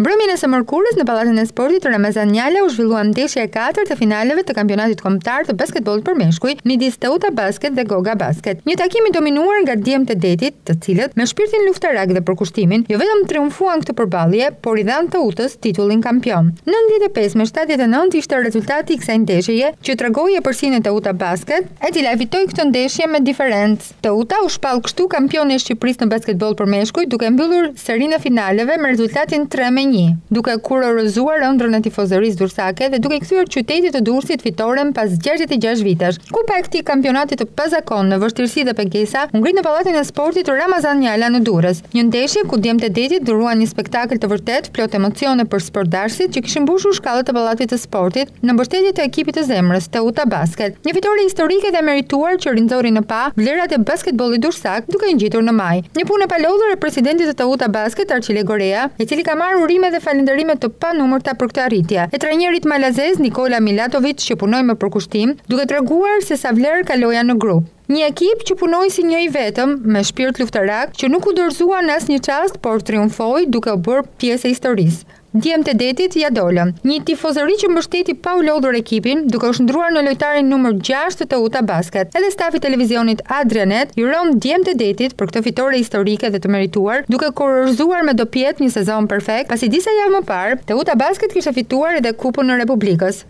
Mbrëmjen e së mërkurës në Pallatin e Sportit Ramazan Njala u zhvillua ndeshja e katërt e finaleve të Kampionatit Kombëtar të Basketbollit për Meshkuj midis Teuta Basket dhe Goga Basket. Një takim i dominuar nga djemtë e detit, të cilët me shpirtin luftarak dhe përkushtimin, jo vetëm triumfuan këtë përballje, por i dhanë Teutës titullin kampion. Nëntëdhjetë e pesë me shtatëdhjetë e nëntë ishte rezultati i kësaj ndeshjeje që tregoi epërsinë e Teuta Basket, e cila e fitoi këtë ndeshje me diferencë. Teuta u shpall kështu kampione e Shqipërisë në basketboll për meshkuj, duke mbyllur serinë e finaleve me rezultatin tre me një, duke kurorëzuar ëndrrën e tifozërisë durrsake dhe duke i kthyer qytetit të Durrësit fitoren pas gjashtëdhjetë e gjashtë vitesh. Kupa e këtij kampionati të pazakontë me vështirësi dhe pengesa u ngrit në Pallatin e Sportit Ramazan Njala në Durrës, një ndeshje ku djemtë e detit dhuruan një spektakël të vërtetë plot emocione për sportdashësit që kishin mbushur shkallët e Pallatit të Sportit, Në mbështetje të ekipit të zemrës, Teuta Basket, një fitore historike dhe e merituar që rinxorri në pah vlerat e basketbollit durrsak duke i ngjitur në majë. Një punë e palodhur e presidentit të Teuta Basket, Arçile Goreja, i cili ka marrë urime dhe falënderime të panumërta për këtë arritje, e trajnerit malazez, Nikola Milatoviç që punoi me përkushtim, duke treguar se sa vlerë ka loja në grup. Një ekip që punoi si një i vetëm, me shpirt luftarak, që nuk u dorëzua në asnjë çast, por triumfoi duke u bërë pjesë e historisë. Djemtë e detit ia dolën. Një tifozëri që mbështeti pa u lodhur ekipin, duke u shndërruar në lojtarin numër gjashtë të Teuta Basket. Edhe stafi i televizionit Adrianet i uron Djemtë e detit për këtë fitore historike dhe të merituar, duke kurorëzuar me dopjetë një sezon perfekt, pasi disa javë më parë, Teuta Basket kishte fituar edhe Kupën e Republikës.